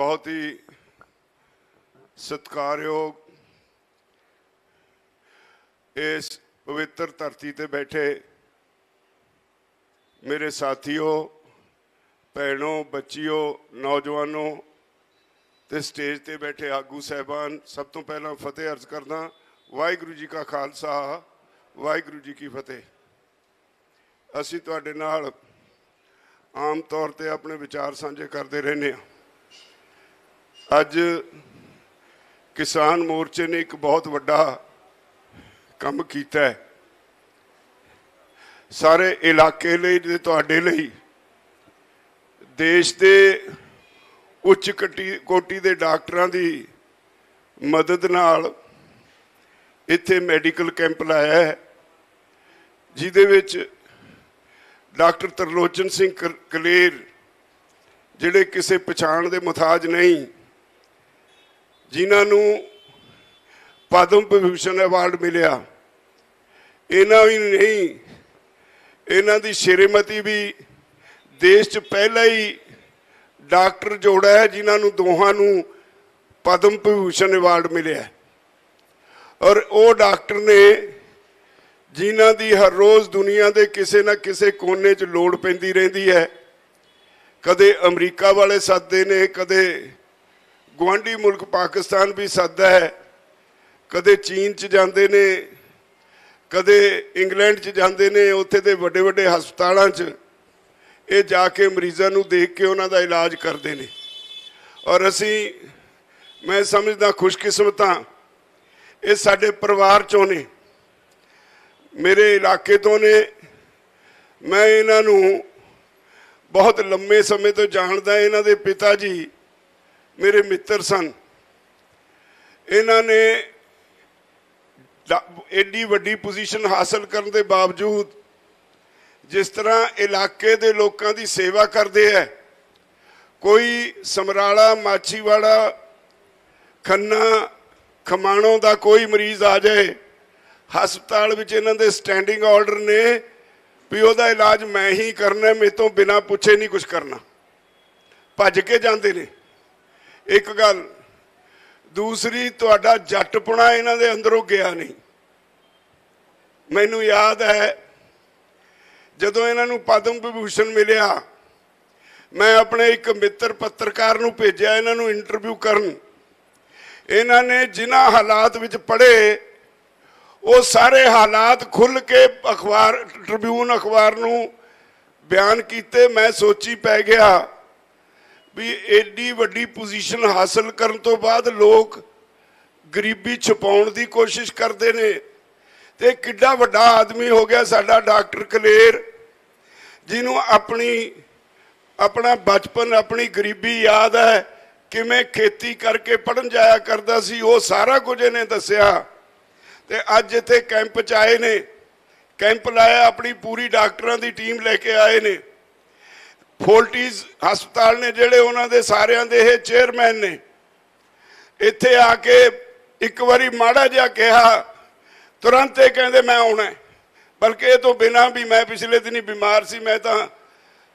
ਬਹੁਤ ਹੀ ਸਤਿਕਾਰਯੋਗ ਇਸ ਪਵਿੱਤਰ ਧਰਤੀ ਤੇ ਬੈਠੇ ਮੇਰੇ ਸਾਥੀਓ, ਭੈਣੋ, ਬੱਚਿਓ, ਨੌਜਵਾਨੋ ਤੇ ਸਟੇਜ ਤੇ ਬੈਠੇ ਆਗੂ ਸਹਿਬਾਨ, ਸਭ ਤੋਂ ਪਹਿਲਾਂ ਫਤਿਹ ਅਰਜ਼ ਕਰਦਾ, ਵਾਹਿਗੁਰੂ ਜੀ ਕਾ ਖਾਲਸਾ, ਵਾਹਿਗੁਰੂ ਜੀ ਕੀ ਫਤਿਹ। ਅਸੀਂ ਤੁਹਾਡੇ ਨਾਲ ਆਮ ਤੌਰ ਤੇ ਆਪਣੇ ਵਿਚਾਰ ਸਾਂਝੇ ਕਰਦੇ ਰਹਿੰਦੇ ਹਾਂ। ਅੱਜ ਕਿਸਾਨ ਮੋਰਚੇ ਨੇ ਇੱਕ ਬਹੁਤ ਵੱਡਾ ਕੰਮ ਕੀਤਾ ਹੈ। ਸਾਰੇ ਇਲਾਕੇ ਲਈ ਤੇ ਤੁਹਾਡੇ ਲਈ ਦੇਸ਼ ਦੇ ਉੱਚ ਕੋਟੀ ਦੇ ਡਾਕਟਰਾਂ ਦੀ ਮਦਦ ਨਾਲ ਇੱਥੇ ਮੈਡੀਕਲ ਕੈਂਪ ਲਾਇਆ ਹੈ, ਜਿਹਦੇ ਵਿੱਚ ਡਾਕਟਰ ਤਰਲੋਚਨ ਸਿੰਘ ਕਲੇਰ, ਜਿਹੜੇ ਕਿਸੇ ਪਛਾਣ ਦੇ ਮੁਤਾਜ ਨਹੀਂ ਜਿਨ੍ਹਾਂ ਨੂੰ ਪਦਮ ਵਿਭੂਸ਼ਣ ਅਵਾਰਡ ਮਿਲਿਆ। ਇਹਨਾਂ ਵੀ ਨਹੀਂ, ਇਹਨਾਂ ਦੀ ਸ਼੍ਰੀਮਤੀ ਵੀ ਦੇਸ਼ 'ਚ ਪਹਿਲਾ ਹੀ ਡਾਕਟਰ ਜੋੜਾ ਹੈ, ਜਿਨ੍ਹਾਂ ਨੂੰ ਦੋਹਾਂ ਨੂੰ ਪਦਮ ਵਿਭੂਸ਼ਣ ਅਵਾਰਡ ਮਿਲਿਆ। ਔਰ ਉਹ ਡਾਕਟਰ ਨੇ ਜਿਨ੍ਹਾਂ ਦੀ ਹਰ ਰੋਜ਼ ਦੁਨੀਆ ਦੇ ਕਿਸੇ ਨਾ ਕਿਸੇ ਕੋਨੇ 'ਚ ਲੋੜ ਪੈਂਦੀ ਰਹਿੰਦੀ ਹੈ, ਕਦੇ ਅਮਰੀਕਾ ਵਾਲੇ ਸੱਦੇ ਨੇ, ਕਦੇ ਗਵਾਂਢੀ ਮੁਲਕ ਪਾਕਿਸਤਾਨ ਵੀ ਸੱਦਾ ਹੈ। ਕਦੇ ਚੀਨ 'ਚ ਜਾਂਦੇ ਨੇ, ਕਦੇ ਇੰਗਲੈਂਡ 'ਚ ਜਾਂਦੇ ਨੇ, ਉੱਥੇ ਦੇ ਵੱਡੇ ਵੱਡੇ ਹਸਪਤਾਲਾਂ 'ਚ। ਇਹ ਜਾ ਕੇ ਮਰੀਜ਼ਾਂ ਨੂੰ ਦੇਖ ਕੇ ਉਹਨਾਂ ਦਾ ਇਲਾਜ ਕਰਦੇ ਨੇ। ਔਰ ਅਸੀਂ, ਮੈਂ ਸਮਝਦਾ ਖੁਸ਼ਕਿਸਮਤ ਹਾਂ, ਇਹ ਸਾਡੇ ਪਰਿਵਾਰ ਚੋਂ ਨੇ। ਮੇਰੇ ਇਲਾਕੇ ਤੋਂ ਨੇ। ਮੈਂ ਇਹਨਾਂ ਨੂੰ ਬਹੁਤ ਲੰਮੇ ਸਮੇਂ ਤੋਂ ਜਾਣਦਾ, ਇਹਨਾਂ ਦੇ ਪਿਤਾ ਜੀ ਮੇਰੇ ਮਿੱਤਰ ਸਨ। ਇਹਨਾਂ ਨੇ ਐਡੀ ਵੱਡੀ ਪੋਜੀਸ਼ਨ ਹਾਸਲ ਕਰਨ ਦੇ ਬਾਵਜੂਦ ਜਿਸ ਤਰ੍ਹਾਂ ਇਲਾਕੇ ਦੇ ਲੋਕਾਂ ਦੀ ਸੇਵਾ ਕਰਦੇ ਐ, ਕੋਈ ਸਮਰਾਲਾ, ਮਾਛੀਵਾੜਾ, ਖੰਨਾ, ਖਮਾਣੋਂ ਦਾ ਕੋਈ ਮਰੀਜ਼ ਆ ਜਾਏ, ਹਸਪਤਾਲ ਵਿੱਚ ਇਹਨਾਂ ਦੇ ਸਟੈਂਡਿੰਗ ਆਰਡਰ ਨੇ ਵੀ ਉਹਦਾ ਇਲਾਜ ਮੈਂ ਹੀ ਕਰਨਾ, ਮੇਰੇ ਤੋਂ ਬਿਨਾ ਪੁੱਛੇ ਨਹੀਂ ਕੁਝ ਕਰਨਾ। ਭੱਜ ਕੇ ਜਾਂਦੇ ਨੇ। ਇੱਕ ਗੱਲ, ਦੂਸਰੀ ਤੁਹਾਡਾ ਜੱਟਪੁਣਾ ਇਹਨਾਂ ਦੇ ਅੰਦਰੋਂ ਗਿਆ ਨਹੀਂ। ਮੈਨੂੰ ਯਾਦ ਹੈ, ਜਦੋਂ ਇਹਨਾਂ ਨੂੰ ਪਦਮ ਵਿਭੂਸ਼ਣ ਮਿਲਿਆ, ਮੈਂ ਆਪਣੇ ਇੱਕ ਮਿੱਤਰ ਪੱਤਰਕਾਰ ਨੂੰ ਭੇਜਿਆ ਇਹਨਾਂ ਨੂੰ ਇੰਟਰਵਿਊ ਕਰਨ। ਇਹਨਾਂ ਨੇ ਜਿਨ੍ਹਾਂ ਹਾਲਾਤ ਵਿੱਚ ਪੜ੍ਹੇ, ਉਹ ਸਾਰੇ ਹਾਲਾਤ ਖੁੱਲ ਕੇ ਅਖਬਾਰ, ਟ੍ਰਿਬਿਊਨ ਅਖਬਾਰ ਨੂੰ ਬਿਆਨ ਕੀਤੇ। ਮੈਂ ਸੋਚੀ ਪੈ ਗਿਆ ਵੀ ਐਡੀ ਵੱਡੀ ਪੋਜੀਸ਼ਨ ਹਾਸਲ ਕਰਨ ਤੋਂ ਬਾਅਦ ਲੋਕ ਗਰੀਬੀ ਛੁਪਾਉਣ ਦੀ ਕੋਸ਼ਿਸ਼ ਕਰਦੇ ਨੇ। ਤੇ ਕਿੱਡਾ ਵੱਡਾ ਆਦਮੀ ਹੋ ਗਿਆ ਸਾਡਾ ਡਾਕਟਰ ਕਲੇਰ, ਜਿਹਨੂੰ ਆਪਣੀ, ਆਪਣਾ ਬਚਪਨ, ਆਪਣੀ ਗਰੀਬੀ ਯਾਦ ਹੈ, ਕਿਵੇਂ ਖੇਤੀ ਕਰਕੇ ਪੜਨ ਜਾਇਆ ਕਰਦਾ ਸੀ, ਉਹ ਸਾਰਾ ਕੁਝ ਇਹਨੇ ਦੱਸਿਆ। ਤੇ ਅੱਜ ਇੱਥੇ ਕੈਂਪ 'ਚ ਆਏ ਨੇ, ਕੈਂਪ ਲਾਇਆ ਆਪਣੀ ਪੂਰੀ ਡਾਕਟਰਾਂ ਦੀ ਟੀਮ ਲੈ ਕੇ ਆਏ ਨੇ। ਫੋਲਟੀਜ਼ ਹਸਪਤਾਲ ਨੇ ਜਿਹੜੇ ਉਹਨਾਂ ਦੇ ਸਾਰਿਆਂ ਦੇ ਇਹ ਚੇਅਰਮੈਨ ਨੇ। ਇੱਥੇ ਆ ਕੇ ਇੱਕ ਵਾਰੀ ਮਾੜਾ ਜਿਹਾ ਕਿਹਾ, ਤੁਰੰਤ ਇਹ ਕਹਿੰਦੇ ਮੈਂ ਆਉਣਾ ਬਲਕਿ ਇਹ ਤੋਂ ਬਿਨਾ ਵੀ ਮੈਂ ਪਿਛਲੇ ਦਿਨੀ ਬਿਮਾਰ ਸੀ, ਮੈਂ ਤਾਂ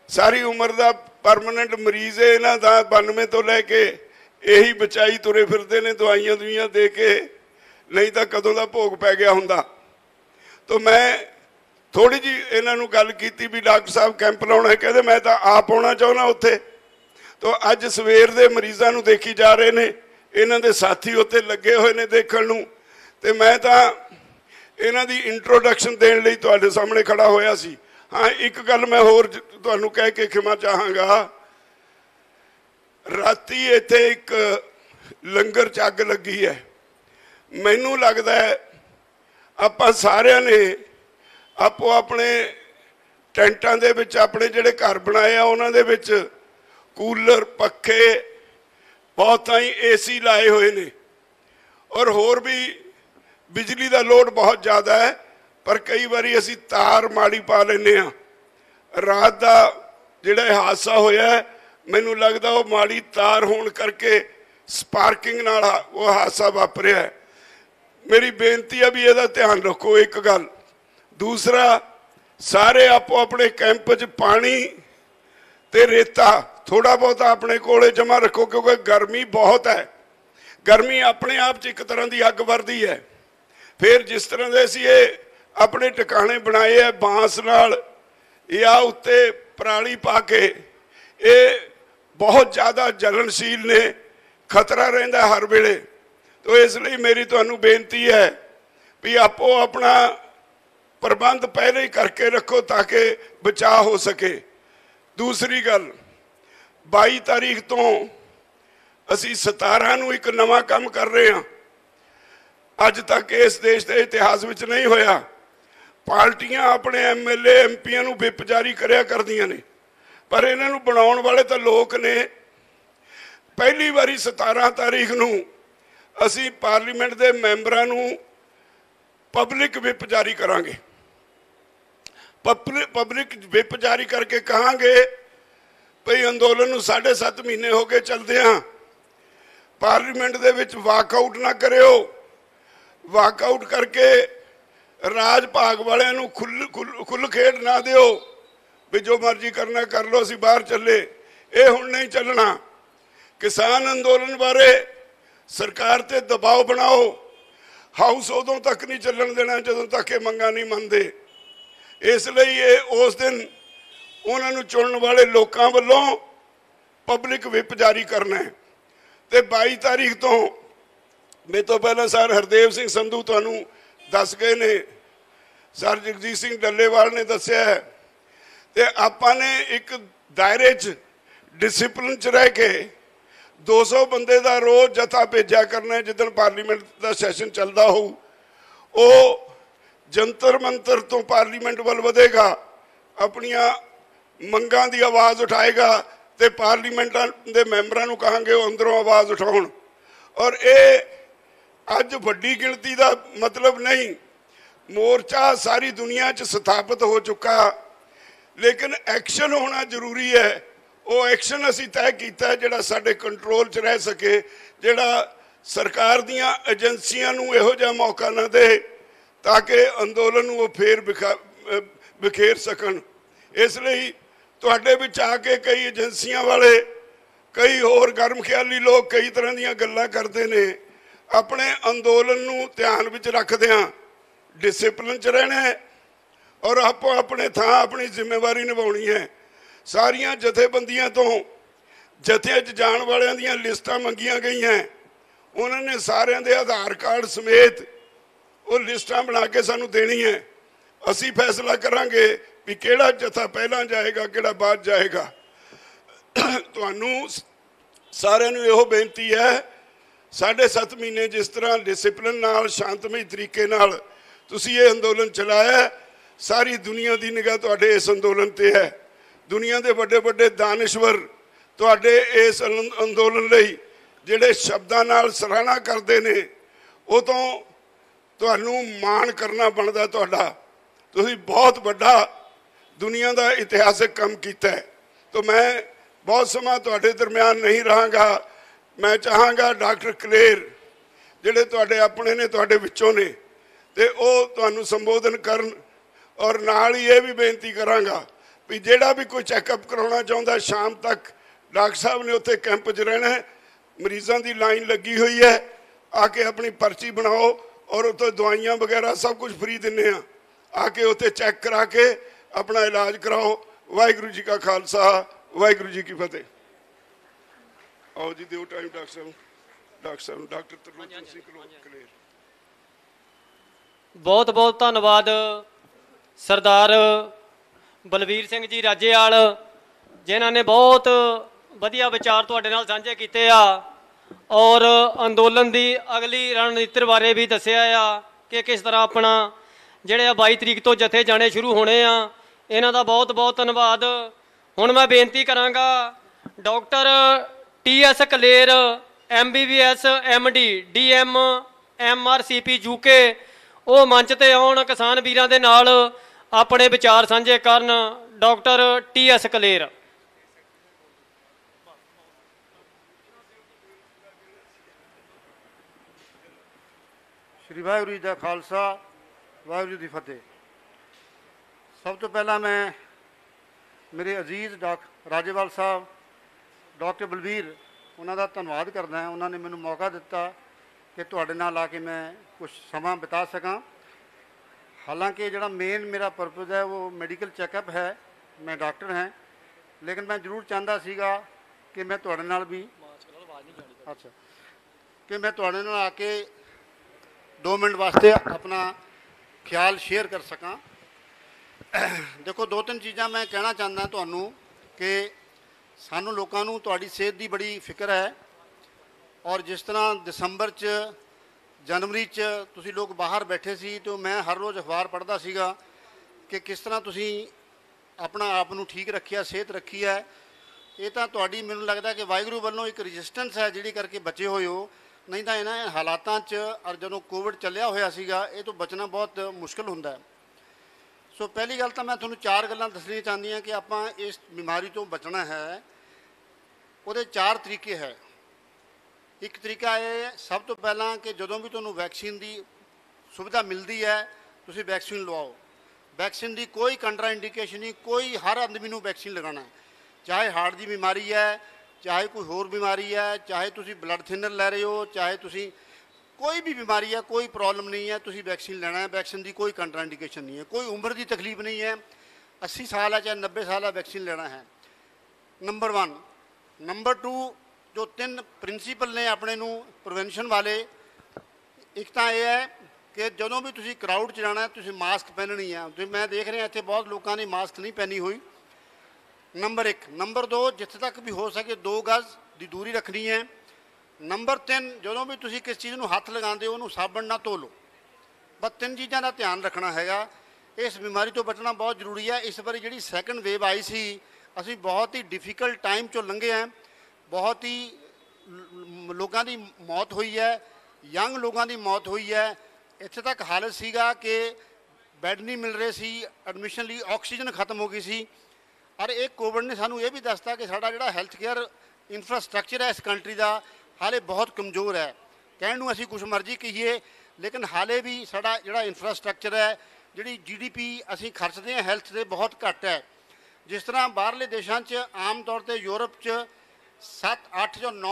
ਸਾਰੀ ਉਮਰ ਦਾ ਪਰਮਨੈਂਟ ਮਰੀਜ਼ ਹੈ, ਇਹਨਾਂ ਦਾ 92 ਤੋਂ ਲੈ ਕੇ ਇਹੀ ਬਚਾਈ ਤੁਰੇ ਫਿਰਦੇ ਨੇ ਦਵਾਈਆਂ ਦੁਈਆਂ ਦੇ ਕੇ, ਨਹੀਂ ਤਾਂ ਕਦੋਂ ਦਾ ਭੋਗ ਪੈ ਗਿਆ ਹੁੰਦਾ। ਤਾਂ ਮੈਂ ਥੋੜੀ ਜੀ ਇਹਨਾਂ ਨੂੰ ਗੱਲ ਕੀਤੀ ਵੀ ਡਾਕਟਰ ਸਾਹਿਬ ਕੈਂਪ ਲਾਉਣਾ ਹੈ, ਕਹਿੰਦੇ ਮੈਂ ਤਾਂ ਆਪ ਆਉਣਾ ਚਾਹੁੰਦਾ ਉੱਥੇ। ਤੋਂ ਅੱਜ ਸਵੇਰ ਦੇ ਮਰੀਜ਼ਾਂ ਨੂੰ ਦੇਖੀ ਜਾ ਰਹੇ ਨੇ, ਇਹਨਾਂ ਦੇ ਸਾਥੀ ਉੱਥੇ ਲੱਗੇ ਹੋਏ ਨੇ ਦੇਖਣ ਨੂੰ। ਤੇ ਮੈਂ ਤਾਂ ਇਹਨਾਂ ਦੀ ਇੰਟਰੋਡਕਸ਼ਨ ਦੇਣ ਲਈ ਤੁਹਾਡੇ ਸਾਹਮਣੇ ਖੜਾ ਹੋਇਆ ਸੀ। ਹਾਂ, ਇੱਕ ਗੱਲ ਮੈਂ ਹੋਰ ਤੁਹਾਨੂੰ ਕਹਿ ਕੇ ਖਿਮਾ ਚਾਹਾਂਗਾ। ਰਾਤੀ ਇੱਥੇ ਇੱਕ ਲੰਗਰ ਚੱਗ ਲੱਗੀ ਹੈ। ਮੈਨੂੰ ਲੱਗਦਾ ਆਪਾਂ ਸਾਰਿਆਂ ਨੇ ਆਪੋ ਆਪਣੇ ਟੈਂਟਾਂ ਦੇ ਵਿੱਚ, ਆਪਣੇ ਜਿਹੜੇ ਘਰ ਬਣਾਏ ਆ, ਉਹਨਾਂ ਦੇ ਵਿੱਚ ਕੂਲਰ, ਪੱਖੇ ਬਹੁਤਾਂ ਹੀ ਏਸੀ ਲਾਏ ਹੋਏ ਨੇ। ਔਰ ਹੋਰ ਵੀ ਬਿਜਲੀ ਦਾ ਲੋਡ ਬਹੁਤ ਜ਼ਿਆਦਾ ਹੈ, ਪਰ ਕਈ ਵਾਰੀ ਅਸੀਂ ਤਾਰ ਮਾੜੀ ਪਾ ਲੈਨੇ ਆ ਰਾਤ ਦਾ ਜਿਹੜਾ ਹਾਦਸਾ ਹੋਇਆ ਮੈਨੂੰ ਲੱਗਦਾ ਉਹ ਮਾੜੀ ਤਾਰ ਹੋਣ ਕਰਕੇ ਸਪਾਰਕਿੰਗ ਨਾਲ ਉਹ ਹਾਦਸਾ ਵਾਪਰਿਆ ਮੇਰੀ ਬੇਨਤੀ ਆ ਵੀ ਇਹਦਾ ਧਿਆਨ ਰੱਖੋ, ਇੱਕ ਗੱਲ। ਦੂਸਰਾ, ਸਾਰੇ ਆਪੋ ਆਪਣੇ ਕੈਂਪ 'ਚ ਪਾਣੀ ਤੇ ਰੇਤਾ। ਥੋੜਾ ਬਹੁਤਾ ਆਪਣੇ ਕੋਲੇ ਜਮਾ ਰੱਖੋ ਕਿਉਂਕਿ ਗਰਮੀ ਬਹੁਤ ਹੈ। ਗਰਮੀ ਆਪਣੇ ਆਪ 'ਚ ਇੱਕ ਤਰ੍ਹਾਂ ਦੀ ਅੱਗ ਵਰਦੀ ਹੈ। ਫਿਰ ਜਿਸ ਤਰ੍ਹਾਂ ਦੇ ਅਸੀਂ ਇਹ ਆਪਣੇ ਟਿਕਾਣੇ ਬਣਾਏ ਆ ਬਾਂਸ ਨਾਲ ਜਾਂ ਉੱਤੇ ਪਰਾਲੀ ਪਾ ਕੇ, ਇਹ ਬਹੁਤ ਜ਼ਿਆਦਾ ਜਲਨਸ਼ੀਲ ਨੇ, ਖਤਰਾ ਰਹਿੰਦਾ ਹਰ ਵੇਲੇ। ਤੋ ਇਸ ਲਈ ਮੇਰੀ ਤੁਹਾਨੂੰ ਬੇਨਤੀ ਹੈ ਵੀ ਆਪੋ ਆਪਣਾ ਪ੍ਰਬੰਧ ਪਹਿਲੇ ਹੀ ਕਰਕੇ ਰੱਖੋ ਤਾਂ ਕਿ ਬਚਾਅ ਹੋ ਸਕੇ। ਦੂਸਰੀ ਗੱਲ 22 ਤਾਰੀਖ ਤੋਂ ਅਸੀਂ 17 ਨੂੰ ਇੱਕ ਨਵਾਂ ਕੰਮ ਕਰ ਰਹੇ ਹਾਂ। ਅੱਜ ਤੱਕ ਇਸ ਦੇਸ਼ ਦੇ ਇਤਿਹਾਸ ਵਿੱਚ ਨਹੀਂ ਹੋਇਆ। ਪਾਰਟੀਆਂ ਆਪਣੇ ਐਮਐਲਏ ਐਮਪੀਆਂ ਨੂੰ ਵਿਪ ਜਾਰੀ ਕਰਿਆ ਕਰਦੀਆਂ ਨੇ। ਪਰ ਇਹਨਾਂ ਨੂੰ ਬਣਾਉਣ ਵਾਲੇ ਤਾਂ ਲੋਕ ਨੇ। ਪਹਿਲੀ ਵਾਰੀ 17 ਤਾਰੀਖ ਨੂੰ ਅਸੀਂ ਪਾਰਲੀਮੈਂਟ ਦੇ ਮੈਂਬਰਾਂ ਨੂੰ ਪਬਲਿਕ ਵਿਪ ਜਾਰੀ ਕਰਾਂਗੇ। ਪਬਲਿਕ ਵਿਪ ਜਾਰੀ ਕਰਕੇ ਕਹਾਂਗੇ ਭਈ ਅੰਦੋਲਨ ਨੂੰ 7.5 ਮਹੀਨੇ ਹੋ ਗਏ ਚੱਲਦੇ ਆ। ਪਾਰਲੀਮੈਂਟ ਦੇ ਵਿੱਚ ਵਾਕਆਊਟ ਨਾ ਕਰਿਓ। ਵਾਕਆਊਟ ਕਰਕੇ ਰਾਜ ਭਾਗ ਵਾਲਿਆਂ ਨੂੰ ਖੁੱਲ ਖੁੱਲ ਖੇਡ ਨਾ ਦਿਓ। ਵੀ ਜੋ ਮਰਜ਼ੀ ਕਰਨਾ ਕਰ ਲਓ, ਅਸੀਂ ਬਾਹਰ ਚੱਲੇ। ਇਹ ਹੁਣ ਨਹੀਂ ਚੱਲਣਾ। ਕਿਸਾਨ ਅੰਦੋਲਨ ਬਾਰੇ ਸਰਕਾਰ ਤੇ ਦਬਾਅ ਬਣਾਓ। ਹਾਊਸ ਉਦੋਂ ਤੱਕ ਨਹੀਂ ਚੱਲਣ ਦੇਣਾ ਜਦੋਂ ਤੱਕ ਇਹ ਮੰਗਾਂ ਨਹੀਂ ਮੰਨਦੇ। ਇਸ ਲਈ ਇਹ ਉਸ ਦਿਨ ਉਹਨਾਂ ਨੂੰ ਚੁਣਨ ਵਾਲੇ ਲੋਕਾਂ ਵੱਲੋਂ ਪਬਲਿਕ ਵਿਪ ਜਾਰੀ ਕਰਨਾ ਹੈ। ਤੇ 22 ਤਾਰੀਖ ਤੋਂ ਮੇਰੇ ਤੋਂ ਪਹਿਲਾਂ ਸਰ ਹਰਦੇਵ ਸਿੰਘ ਸੰਧੂ ਤੁਹਾਨੂੰ ਦੱਸ ਗਏ ਨੇ। ਸਰ ਜਗਜੀਤ ਸਿੰਘ ਡੱਲੇਵਾਲ ਨੇ ਦੱਸਿਆ ਤੇ ਆਪਾਂ ਨੇ ਇੱਕ ਦਾਇਰੇ 'ਚ ਡਿਸਪਲਿਨ 'ਚ ਰਹਿ ਕੇ 200 ਬੰਦੇ ਦਾ ਰੋਜ਼ ਜਥਾ ਭੇਜਿਆ ਕਰਨਾ ਜਿੱਦਣ ਪਾਰਲੀਮੈਂਟ ਦਾ ਸੈਸ਼ਨ ਚੱਲਦਾ ਹੋਊ, ਉਹ ਜੰਤਰ ਮੰਤਰ ਤੋਂ ਪਾਰਲੀਮੈਂਟ ਵੱਲ ਵਧੇਗਾ, ਆਪਣੀਆਂ ਮੰਗਾਂ ਦੀ ਆਵਾਜ਼ ਉਠਾਏਗਾ ਤੇ ਪਾਰਲੀਮੈਂਟਾਂ ਦੇ ਮੈਂਬਰਾਂ ਨੂੰ ਕਹਾਂਗੇ ਉਹ ਅੰਦਰੋਂ ਆਵਾਜ਼ ਉਠਾਉਣ। ਔਰ ਇਹ ਅੱਜ ਵੱਡੀ ਗਿਣਤੀ ਦਾ ਮਤਲਬ ਨਹੀਂ, ਮੋਰਚਾ ਸਾਰੀ ਦੁਨੀਆ 'ਚ ਸਥਾਪਿਤ ਹੋ ਚੁੱਕਾ। ਲੇਕਿਨ ਐਕਸ਼ਨ ਹੋਣਾ ਜ਼ਰੂਰੀ ਹੈ। ਉਹ ਐਕਸ਼ਨ ਅਸੀਂ ਤੈਅ ਕੀਤਾ ਜਿਹੜਾ ਸਾਡੇ ਕੰਟਰੋਲ 'ਚ ਰਹਿ ਸਕੇ, ਜਿਹੜਾ ਸਰਕਾਰ ਦੀਆਂ ਏਜੰਸੀਆਂ ਨੂੰ ਇਹੋ ਜਿਹਾ ਮੌਕਾ ਨਾ ਦੇ। ਤਾਂ ਕਿ ਅੰਦੋਲਨ ਨੂੰ ਉਹ ਫੇਰ ਵਿਖੇਰ ਸਕਣ। ਇਸ ਲਈ ਤੁਹਾਡੇ ਵਿੱਚ ਆ ਕੇ ਕਈ ਏਜੰਸੀਆਂ ਵਾਲੇ, ਕਈ ਹੋਰ ਗਰਮ ਖਿਆਲੀ ਲੋਕ ਕਈ ਤਰ੍ਹਾਂ ਦੀਆਂ ਗੱਲਾਂ ਕਰਦੇ ਨੇ। ਆਪਣੇ ਅੰਦੋਲਨ ਨੂੰ ਧਿਆਨ ਵਿੱਚ ਰੱਖਦਿਆਂ ਡਿਸਪਲਿਨ 'ਚ ਰਹਿਣਾ ਹੈ ਔਰ ਆਪੋ ਆਪਣੇ ਥਾਂ ਆਪਣੀ ਜ਼ਿੰਮੇਵਾਰੀ ਨਿਭਾਉਣੀ ਹੈ। ਸਾਰੀਆਂ ਜਥੇਬੰਦੀਆਂ ਤੋਂ ਜਥੇ 'ਚ ਜਾਣ ਵਾਲਿਆਂ ਦੀਆਂ ਲਿਸਟਾਂ ਮੰਗੀਆਂ ਗਈਆਂ। ਉਹਨਾਂ ਨੇ ਸਾਰਿਆਂ ਦੇ ਆਧਾਰ ਕਾਰਡ ਸਮੇਤ ਉਹ ਲਿਸਟਾਂ ਬਣਾ ਕੇ ਸਾਨੂੰ ਦੇਣੀ ਹੈ। ਅਸੀਂ ਫੈਸਲਾ ਕਰਾਂਗੇ ਵੀ ਕਿਹੜਾ ਜਥਾ ਪਹਿਲਾਂ ਜਾਏਗਾ, ਕਿਹੜਾ ਬਾਅਦ ਜਾਏਗਾ। ਤੁਹਾਨੂੰ ਸਾਰਿਆਂ ਨੂੰ ਇਹੋ ਬੇਨਤੀ ਹੈ, ਸਾਢੇ 7 ਮਹੀਨੇ ਜਿਸ ਤਰ੍ਹਾਂ ਡਿਸਪਲਿਨ ਨਾਲ, ਸ਼ਾਂਤਮਈ ਤਰੀਕੇ ਨਾਲ ਤੁਸੀਂ ਇਹ ਅੰਦੋਲਨ ਚਲਾਇਆ, ਸਾਰੀ ਦੁਨੀਆ ਦੀ ਨਿਗਾਹ ਤੁਹਾਡੇ ਇਸ ਅੰਦੋਲਨ ਤੇ ਹੈ। ਦੁਨੀਆ ਦੇ ਵੱਡੇ ਵੱਡੇ ਦਾਨਿਸ਼ਵਰ ਤੁਹਾਡੇ ਇਸ ਅੰਦੋਲਨ ਲਈ ਜਿਹੜੇ ਸ਼ਬਦਾਂ ਨਾਲ ਸਰਾਹਨਾ ਕਰਦੇ ਨੇ, ਉਹ ਤੋਂ ਤੁਹਾਨੂੰ ਮਾਣ ਕਰਨਾ ਬਣਦਾ ਤੁਹਾਡਾ। ਤੁਸੀਂ ਬਹੁਤ ਵੱਡਾ ਦੁਨੀਆ ਦਾ ਇਤਿਹਾਸਕ ਕੰਮ ਕੀਤਾ ਹੈ। ਤਾਂ ਮੈਂ ਬਹੁਤ ਸਮਾਂ ਤੁਹਾਡੇ ਦਰਮਿਆਨ ਨਹੀਂ ਰਹਾਂਗਾ। ਮੈਂ ਚਾਹਾਂਗਾ ਡਾਕਟਰ ਕਲੇਰ ਜਿਹੜੇ ਤੁਹਾਡੇ ਆਪਣੇ ਨੇ, ਤੁਹਾਡੇ ਵਿੱਚੋਂ ਨੇ, ਤੇ ਉਹ ਤੁਹਾਨੂੰ ਸੰਬੋਧਨ ਕਰਨ ਔਰ ਨਾਲ ਹੀ ਇਹ ਵੀ ਬੇਨਤੀ ਕਰਾਂਗਾ ਵੀ ਜਿਹੜਾ ਵੀ ਕੋਈ ਚੈੱਕਅਪ ਕਰਾਉਣਾ ਚਾਹੁੰਦਾ, ਸ਼ਾਮ ਤੱਕ ਡਾਕਟਰ ਸਾਹਿਬ ਨੇ ਉੱਥੇ ਕੈਂਪ 'ਚ ਰਹਿਣਾ ਮਰੀਜ਼ਾਂ ਦੀ ਲਾਈਨ ਲੱਗੀ ਹੋਈ ਹੈ। ਆ ਕੇ ਆਪਣੀ ਪਰਚੀ ਬਣਾਓ। ਔਰ ਉੱਥੇ ਦਵਾਈਆਂ ਵਗੈਰਾ ਸਭ ਕੁਝ ਫ੍ਰੀ ਦਿੰਨੇ ਆ ਆ ਕੇ ਉੱਥੇ ਚੈੱਕ ਕਰਾ ਕੇ ਆਪਣਾ ਇਲਾਜ ਕਰਾਓ। ਵਾਹਿਗੁਰੂ ਜੀ ਕਾ ਖਾਲਸਾ ਵਾਹਿਗੁਰੂ ਜੀ ਕੀ ਫਤਿਹ। ਆਓ ਜੀ ਦਿਓ ਟਾਈਮ ਡਾਕਟਰ ਸਾਹਿਬ ਡਾਕਟਰ ਸਾਹਿਬ ਡਾਕਟਰ ਤਰਲੋਚਨ ਸਿੰਘ ਕਲੇਰ ਬਹੁਤ ਬਹੁਤ ਧੰਨਵਾਦ ਸਰਦਾਰ ਬਲਵੀਰ ਸਿੰਘ ਜੀ ਰਾਜੇਵਾਲ ਜਿਨ੍ਹਾਂ ਨੇ ਬਹੁਤ ਵਧੀਆ ਵਿਚਾਰ ਤੁਹਾਡੇ ਨਾਲ ਸਾਂਝੇ ਕੀਤੇ ਆ। ਔਰ ਅੰਦੋਲਨ ਦੀ ਅਗਲੀ ਰਣਨੀਤੀ ਬਾਰੇ ਵੀ ਦੱਸਿਆ ਆ ਕਿ ਕਿਸ ਤਰ੍ਹਾਂ ਆਪਣਾ ਜਿਹੜੇ ਆ 22 ਤਰੀਕ ਤੋਂ ਜਥੇ ਜਾਣੇ ਸ਼ੁਰੂ ਹੋਣੇ ਆ, ਇਹਨਾਂ ਦਾ ਬਹੁਤ ਬਹੁਤ ਧੰਨਵਾਦ। ਹੁਣ ਮੈਂ ਬੇਨਤੀ ਕਰਾਂਗਾ doctor T S Kaler MBBS MD DM MRCP UK ਉਹ ਮੰਚ ਤੇ ਆਉਣ, ਕਿਸਾਨ ਵੀਰਾਂ ਦੇ ਨਾਲ ਆਪਣੇ ਵਿਚਾਰ ਸਾਂਝੇ ਕਰਨ doctor T S Kaler. Shri Waheguru ji ਦਾ ਖਾਲਸਾ ਵਾਹਿਗੁਰੂ ਜੀ ਦੀ ਫਤਿਹ। ਸਭ ਤੋਂ ਪਹਿਲਾਂ ਮੈਂ ਮੇਰੇ ਅਜ਼ੀਜ਼ ਰਾਜੇਵਾਲ ਸਾਹਿਬ ਡਾਕਟਰ ਬਲਵੀਰ ਉਹਨਾਂ ਦਾ ਧੰਨਵਾਦ ਕਰਦਾ ਹਾਂ। ਉਹਨਾਂ ਨੇ ਮੈਨੂੰ ਮੌਕਾ ਦਿੱਤਾ ਕਿ ਤੁਹਾਡੇ ਨਾਲ ਆ ਕੇ ਮੈਂ ਕੁਝ ਸਮਾਂ ਬਿਤਾ ਸਕਾਂ। ਹਾਲਾਂਕਿ ਜਿਹੜਾ ਮੇਨ ਮੇਰਾ ਪਰਪਸ ਹੈ ਉਹ ਮੈਡੀਕਲ ਚੈੱਕਅਪ ਹੈ। ਮੈਂ ਡਾਕਟਰ ਹਾਂ। ਲੇਕਿਨ ਮੈਂ ਜ਼ਰੂਰ ਚਾਹੁੰਦਾ ਸੀਗਾ ਕਿ ਮੈਂ ਤੁਹਾਡੇ ਨਾਲ ਵੀ ਅੱਛਾ। ਕਿ ਮੈਂ ਤੁਹਾਡੇ ਨਾਲ ਆ ਕੇ 2 ਮਿੰਟ ਵਾਸਤੇ ਆਪਣਾ ਖਿਆਲ ਸ਼ੇਅਰ ਕਰ ਸਕਾਂ। ਦੇਖੋ, ਦੋ ਤਿੰਨ ਚੀਜ਼ਾਂ ਮੈਂ ਕਹਿਣਾ ਚਾਹੁੰਦਾ ਤੁਹਾਨੂੰ ਕਿ ਸਾਨੂੰ ਲੋਕਾਂ ਨੂੰ ਤੁਹਾਡੀ ਸਿਹਤ ਦੀ ਬੜੀ ਫਿਕਰ ਹੈ ਔਰ ਜਿਸ ਤਰ੍ਹਾਂ ਦਸੰਬਰ 'ਚ, ਜਨਵਰੀ 'ਚ ਤੁਸੀਂ ਲੋਕ ਬਾਹਰ ਬੈਠੇ ਸੀ ਤੇ ਮੈਂ ਹਰ ਰੋਜ਼ ਅਖਬਾਰ ਪੜ੍ਹਦਾ ਸੀਗਾ ਕਿ ਕਿਸ ਤਰ੍ਹਾਂ ਤੁਸੀਂ ਆਪਣਾ ਆਪ ਨੂੰ ਠੀਕ ਰੱਖਿਆ, ਸਿਹਤ ਰੱਖੀ ਹੈ। ਇਹ ਤਾਂ ਤੁਹਾਡੀ ਮੈਨੂੰ ਲੱਗਦਾ ਕਿ ਵਾਹਿਗੁਰੂ ਵੱਲੋਂ ਇੱਕ ਰੈਜ਼ਿਸਟੈਂਸ ਹੈ ਜਿਹੜੀ ਕਰਕੇ ਬਚੇ ਹੋਏ ਹੋ। ਨਹੀਂ ਤਾਂ ਇਹਨਾਂ ਹਾਲਾਤਾਂ 'ਚ ਔਰ ਜਦੋਂ ਕੋਵਿਡ ਚੱਲਿਆ ਹੋਇਆ ਸੀਗਾ, ਇਹ ਤੋਂ ਬਚਣਾ ਬਹੁਤ ਮੁਸ਼ਕਲ ਹੁੰਦਾ ਹੈ। ਸੋ ਪਹਿਲੀ ਗੱਲ ਤਾਂ ਮੈਂ ਤੁਹਾਨੂੰ ਚਾਰ ਗੱਲਾਂ ਦੱਸਣੀਆਂ ਚਾਹੁੰਦੀਆਂ ਕਿ ਆਪਾਂ ਇਸ ਬਿਮਾਰੀ ਤੋਂ ਬਚਣਾ ਹੈ। ਉਹਦੇ ਚਾਰ ਤਰੀਕੇ ਹੈ। ਇੱਕ ਤਰੀਕਾ ਇਹ ਸਭ ਤੋਂ ਪਹਿਲਾਂ ਕਿ ਜਦੋਂ ਵੀ ਤੁਹਾਨੂੰ ਵੈਕਸੀਨ ਦੀ ਸੁਵਿਧਾ ਮਿਲਦੀ ਹੈ, ਤੁਸੀਂ ਵੈਕਸੀਨ ਲਵਾਓ। ਵੈਕਸੀਨ ਦੀ ਕੋਈ ਕੰਟਰਾ ਇੰਡੀਕੇਸ਼ਨ ਨਹੀਂ, ਕੋਈ ਹਰ ਆਦਮੀ ਨੂੰ ਵੈਕਸੀਨ ਲਗਾਉਣਾ। ਚਾਹੇ ਹਾਰਟ ਦੀ ਬਿਮਾਰੀ ਹੈ ਚਾਹੇ ਕੋਈ ਹੋਰ ਬਿਮਾਰੀ ਹੈ, ਚਾਹੇ ਤੁਸੀਂ ਬਲੱਡ ਥਿਨਰ ਲੈ ਰਹੇ ਹੋ, ਚਾਹੇ ਤੁਸੀਂ ਕੋਈ ਵੀ ਬਿਮਾਰੀ ਹੈ, ਕੋਈ ਪ੍ਰੋਬਲਮ ਨਹੀਂ ਹੈ, ਤੁਸੀਂ ਵੈਕਸੀਨ ਲੈਣਾ ਹੈ ਵੈਕਸੀਨ ਦੀ ਕੋਈ ਕੰਟਰਾ ਨਹੀਂ ਹੈ, ਕੋਈ ਉਮਰ ਦੀ ਤਕਲੀਫ ਨਹੀਂ ਹੈ 80 ਸਾਲ ਹੈ ਚਾਹੇ 90 ਸਾਲ ਹੈ ਵੈਕਸੀਨ ਲੈਣਾ ਹੈ। ਨੰਬਰ 1 ਨੰਬਰ 2 ਜੋ ਤਿੰਨ ਪ੍ਰਿੰਸੀਪਲ ਨੇ ਆਪਣੇ ਨੂੰ ਪ੍ਰੀਵੈਂਸ਼ਨ ਵਾਲੇ, ਇੱਕ ਤਾਂ ਇਹ ਹੈ ਕਿ ਜਦੋਂ ਵੀ ਤੁਸੀਂ ਕਰਾਊਡ 'ਚ ਜਾਣਾ ਤੁਸੀਂ ਮਾਸਕ ਪਹਿਨਣੀ ਹੈ। ਤੇ ਮੈਂ ਦੇਖ ਰਿਹਾ ਇੱਥੇ ਬਹੁਤ ਲੋਕਾਂ ਨੇ ਮਾਸਕ ਨਹੀਂ ਪਹਿਨੀ ਹੋਈ। ਨੰਬਰ 1 ਨੰਬਰ 2 ਜਿੱਥੇ ਤੱਕ ਵੀ ਹੋ ਸਕੇ 2 ਗਜ਼ ਦੀ ਦੂਰੀ ਰੱਖਣੀ ਹੈ। ਨੰਬਰ 3 ਜਦੋਂ ਵੀ ਤੁਸੀਂ ਕਿਸ ਚੀਜ਼ ਨੂੰ ਹੱਥ ਲਗਾਉਂਦੇ ਹੋ, ਉਹਨੂੰ ਸਾਬਣ ਨਾਲ ਧੋ ਲਓ। ਬਸ ਤਿੰਨ ਚੀਜ਼ਾਂ ਦਾ ਧਿਆਨ ਰੱਖਣਾ ਹੈਗਾ। ਇਸ ਬਿਮਾਰੀ ਤੋਂ ਬਚਣਾ ਬਹੁਤ ਜ਼ਰੂਰੀ ਹੈ। ਇਸ ਵਾਰੀ ਜਿਹੜੀ ਸੈਕੰਡ ਵੇਵ ਆਈ ਸੀ, ਅਸੀਂ ਬਹੁਤ ਹੀ ਡਿਫਿਕਲਟ ਟਾਈਮ ਚੋਂ ਲੰਘੇ ਹਾਂ। ਬਹੁਤ ਹੀ ਲੋਕਾਂ ਦੀ ਮੌਤ ਹੋਈ ਹੈ। ਯੰਗ ਲੋਕਾਂ ਦੀ ਮੌਤ ਹੋਈ ਹੈ। ਇੱਥੇ ਤੱਕ ਹਾਲਤ ਸੀਗਾ ਕਿ ਬੈੱਡ ਨਹੀਂ ਮਿਲ ਰਹੇ ਸੀ। ਐਡਮਿਸ਼ਨ ਲਈ ਆਕਸੀਜਨ ਖਤਮ ਹੋ ਗਈ ਸੀ। ਔਰ ਇਹ ਕੋਵਿਡ ਨੇ ਸਾਨੂੰ ਇਹ ਵੀ ਦੱਸਤਾ ਕਿ ਸਾਡਾ ਜਿਹੜਾ ਹੈਲਥ ਕੇਅਰ ਇਨਫਰਾਸਟ੍ਰਕਚਰ ਹੈ ਇਸ ਕੰਟਰੀ ਦਾ, ਹਾਲੇ ਬਹੁਤ ਕਮਜ਼ੋਰ ਹੈ। ਕਹਿਣ ਨੂੰ ਅਸੀਂ ਕੁਝ ਮਰਜ਼ੀ ਕਹੀਏ, ਲੇਕਿਨ ਹਾਲੇ ਵੀ ਸਾਡਾ ਜਿਹੜਾ ਇਨਫਰਾਸਟ੍ਰਕਚਰ ਹੈ, ਜਿਹੜੀ ਜੀਡੀਪੀ ਅਸੀਂ ਖਰਚਦੇ ਹਾਂ ਹੈਲਥ ਤੇ ਬਹੁਤ ਘੱਟ ਹੈ। ਜਿਸ ਤਰ੍ਹਾਂ ਬਾਹਰਲੇ ਦੇਸ਼ਾਂ 'ਚ, ਆਮ ਤੌਰ ਤੇ ਯੂਰਪ 'ਚ 7 8 ਜਾਂ 9